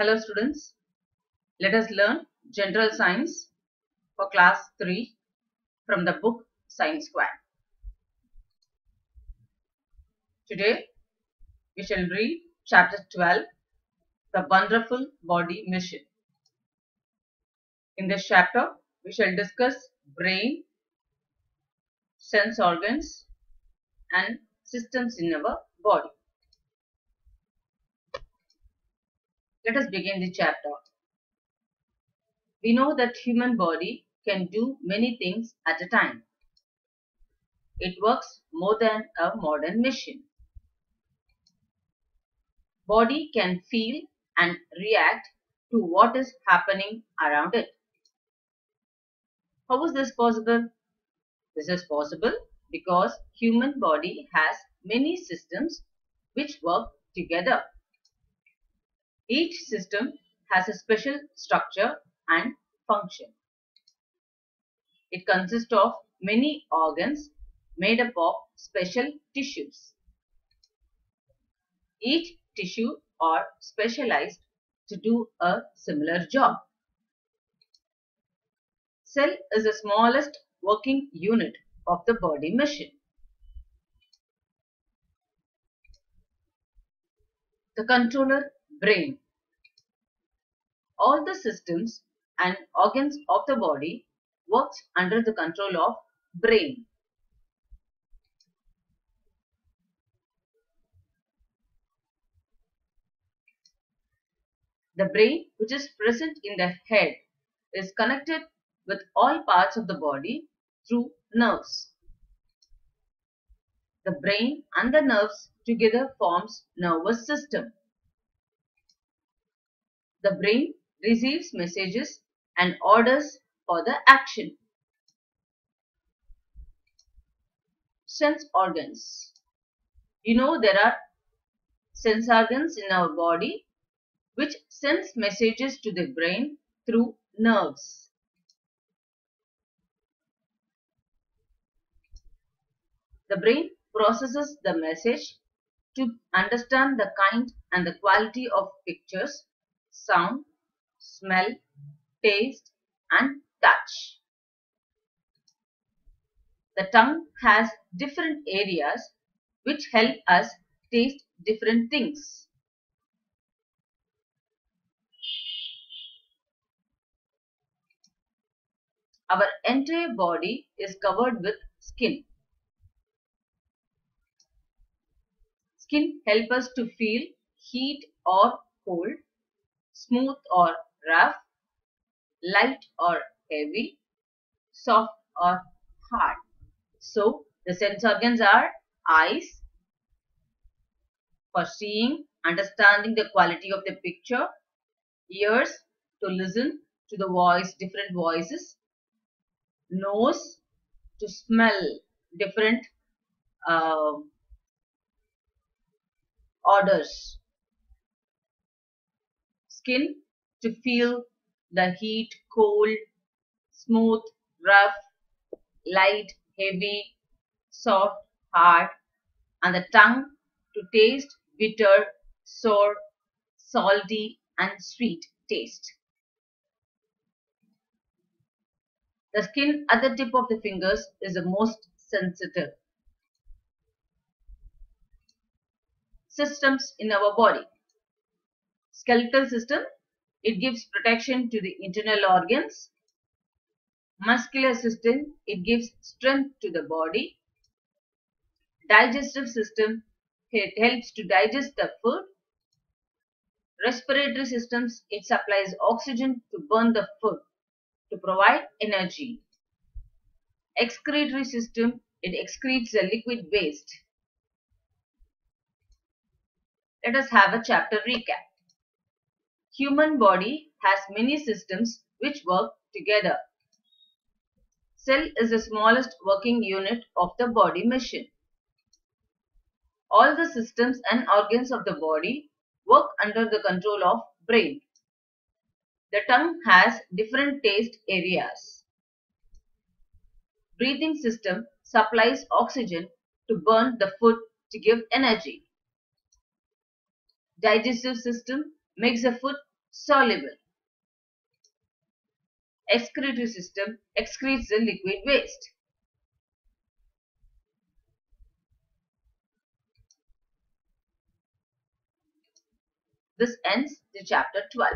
Hello students, let us learn general science for class 3 from the book Science Squad. Today we shall read chapter 12 The Wonderful Body Machine. In this chapter we shall discuss brain, sense organs and systems in our body. Let us begin the chapter. We know that human body can do many things at a time. It works more than a modern machine. Body can feel and react to what is happening around it. How is this possible? This is possible because human body has many systems which work together. Each system has a special structure and function. It consists of many organs made up of special tissues. Each tissue are specialized to do a similar job. Cell is the smallest working unit of the body machine. The controller brain. All the systems and organs of the body works under the control of brain. The brain which is present in the head is connected with all parts of the body through nerves. The brain and the nerves together forms nervous system. The brain receives messages and orders for the action. Sense organs. You know there are sense organs in our body which sends messages to the brain through nerves. The brain processes the message to understand the kind and the quality of pictures, sound, smell, taste and touch. The tongue has different areas which help us taste different things. Our entire body is covered with skin. Skin helps us to feel heat or cold, smooth or rough, light or heavy, soft or hard. So, the sense organs are eyes for seeing, understanding the quality of the picture, ears to listen to the voice, different voices, nose to smell different uh, odors, skin to feel the heat, cold, smooth, rough, light, heavy, soft, hard, and the tongue to taste bitter, sour, salty, and sweet taste. The skin at the tip of the fingers is the most sensitive. Systems in our body. Skeletal system, it gives protection to the internal organs. Muscular system, it gives strength to the body. Digestive system, it helps to digest the food. Respiratory systems, it supplies oxygen to burn the food to provide energy. Excretory system, it excretes the liquid waste. Let us have a chapter recap. Human body has many systems which work together. Cell is the smallest working unit of the body machine. All the systems and organs of the body work under the control of brain. The tongue has different taste areas. Breathing system supplies oxygen to burn the food to give energy. Digestive system makes the food soluble. Excretory system excretes the liquid waste. This ends the chapter 12.